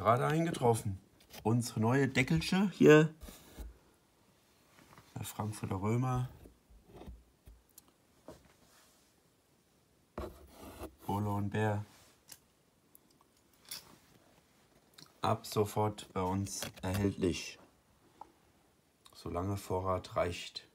Gerade eingetroffen. Unsere neue Deckelsche hier. Der Frankfurter Römer. Bolo und Bär. Ab sofort bei uns erhältlich. Solange Vorrat reicht.